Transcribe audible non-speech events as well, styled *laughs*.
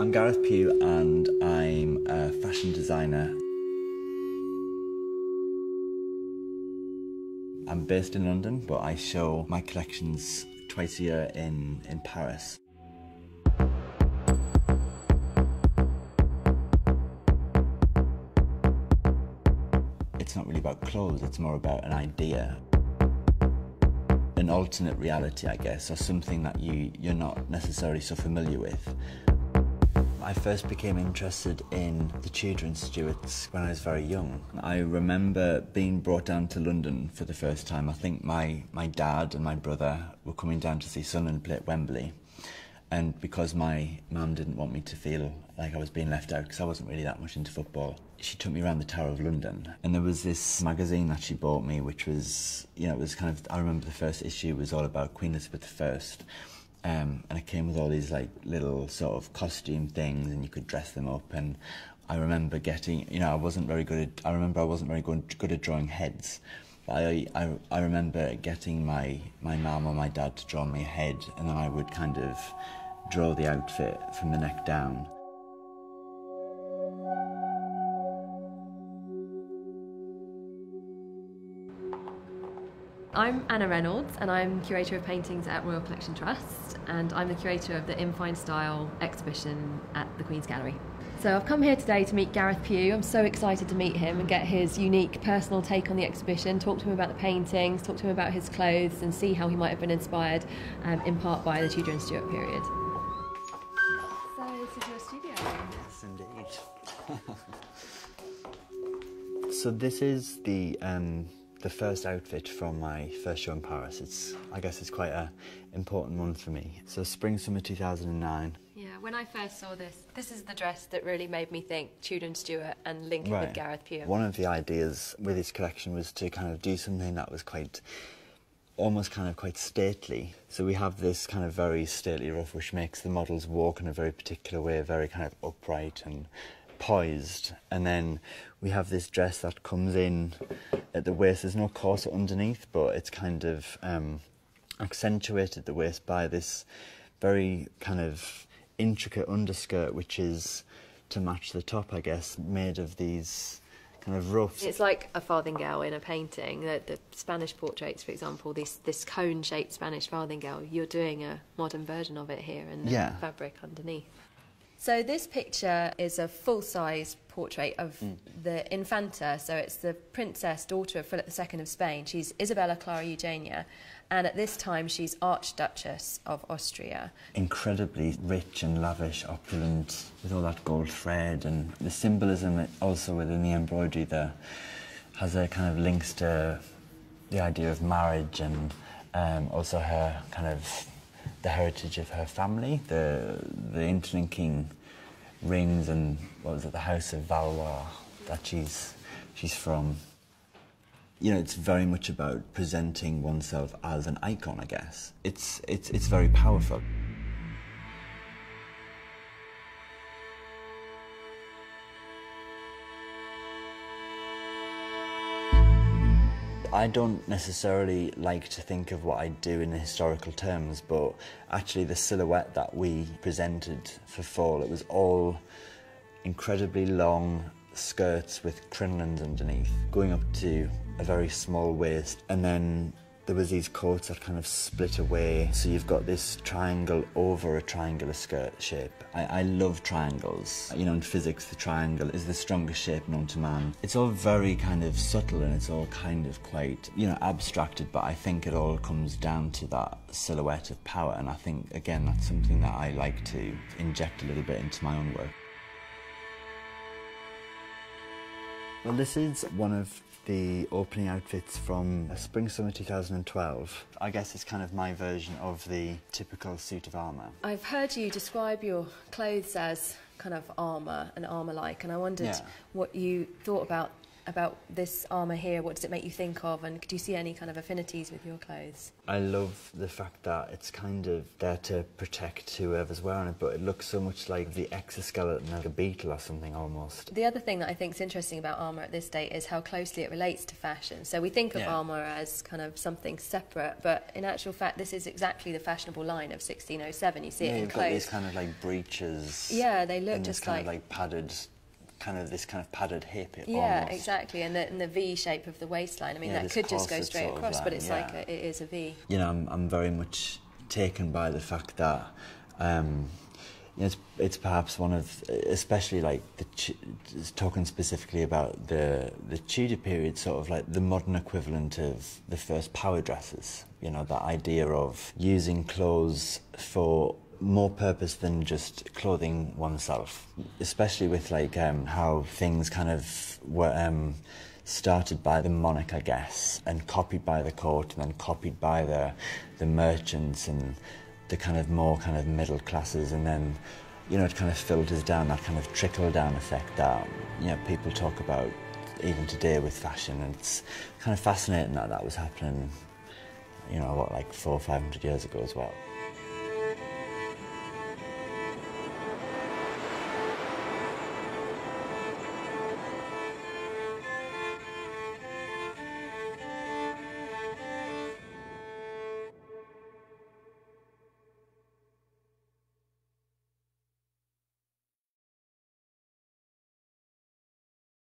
I'm Gareth Pugh and I'm a fashion designer. I'm based in London, but I show my collections twice a year in, in Paris. It's not really about clothes, it's more about an idea. An alternate reality, I guess, or something that you, you're not necessarily so familiar with. I first became interested in the and Stuarts when I was very young. I remember being brought down to London for the first time. I think my, my dad and my brother were coming down to see Sunderland play at Wembley. And because my mum didn't want me to feel like I was being left out, because I wasn't really that much into football, she took me around the Tower of London. And there was this magazine that she bought me, which was, you know, it was kind of, I remember the first issue was all about Queen Elizabeth I um, and it came with all these like little sort of costume things, and you could dress them up. And I remember getting, you know, I wasn't very good at. I remember I wasn't very good, good at drawing heads. But I, I, I remember getting my my mum or my dad to draw me a head, and then I would kind of draw the outfit from the neck down. I'm Anna Reynolds and I'm curator of paintings at Royal Collection Trust and I'm the curator of the In Fine Style exhibition at the Queen's Gallery. So I've come here today to meet Gareth Pugh. I'm so excited to meet him and get his unique personal take on the exhibition, talk to him about the paintings, talk to him about his clothes and see how he might have been inspired um, in part by the Tudor and Stuart period. So this is your studio. Yes, indeed. *laughs* so this is the um, the first outfit from my first show in Paris. It's, I guess, it's quite a important one for me. So spring summer 2009. Yeah, when I first saw this, this is the dress that really made me think Tudor and Stuart and link it right. with Gareth Pugh. One of the ideas with this collection was to kind of do something that was quite almost kind of quite stately. So we have this kind of very stately ruff which makes the models walk in a very particular way, very kind of upright and poised. And then we have this dress that comes in at the waist. There's no corset underneath, but it's kind of um, accentuated the waist by this very kind of intricate underskirt, which is to match the top, I guess, made of these kind of ruffs. It's like a farthingale in a painting. The, the Spanish portraits, for example, this this cone-shaped Spanish farthingale. You're doing a modern version of it here, and the yeah. fabric underneath. So this picture is a full-size portrait of mm. the Infanta. So it's the princess, daughter of Philip II of Spain. She's Isabella Clara Eugenia, and at this time she's Archduchess of Austria. Incredibly rich and lavish, opulent, with all that gold thread and the symbolism also within the embroidery there has a kind of links to the idea of marriage and um, also her kind of the heritage of her family, the the interlinking rings and what was it, the House of Valois that she's she's from. You know, it's very much about presenting oneself as an icon. I guess it's it's it's very powerful. I don't necessarily like to think of what I do in historical terms, but actually the silhouette that we presented for fall, it was all incredibly long skirts with crinolines underneath, going up to a very small waist, and then there was these coats that kind of split away. So you've got this triangle over a triangular skirt shape. I, I love triangles. You know, in physics, the triangle is the strongest shape known to man. It's all very kind of subtle and it's all kind of quite, you know, abstracted, but I think it all comes down to that silhouette of power. And I think, again, that's something that I like to inject a little bit into my own work. Well, this is one of the opening outfits from uh, Spring Summer 2012. I guess it's kind of my version of the typical suit of armour. I've heard you describe your clothes as kind of armour and armour like, and I wondered yeah. what you thought about about this armour here? What does it make you think of? And do you see any kind of affinities with your clothes? I love the fact that it's kind of there to protect whoever's wearing it, but it looks so much like the exoskeleton of a beetle or something almost. The other thing that I think is interesting about armour at this date is how closely it relates to fashion. So we think of Yeah. armour as kind of something separate, but in actual fact, this is exactly the fashionable line of 1607. You see yeah, it in you've got these kind of like breeches. Yeah, they look and this just kind like- of like padded, kind of this kind of padded hip. Yeah, almost. exactly, and the, and the V shape of the waistline. I mean, Yeah, that could just go straight across, but it's yeah. like a, it is a V. you know, I'm, I'm very much taken by the fact that um, you know, it's, it's perhaps one of, especially like the talking specifically about the the Tudor period, sort of like the modern equivalent of the first power dresses. You know, that idea of using clothes for more purpose than just clothing oneself, especially with like um, how things kind of were. Um, started by the monarch, I guess, and copied by the court, and then copied by the the merchants and the kind of more kind of middle classes, and then you know it kind of filters down that kind of trickle down effect that you know people talk about even today with fashion, and it's kind of fascinating that that was happening, you know, what like four or five hundred years ago as well.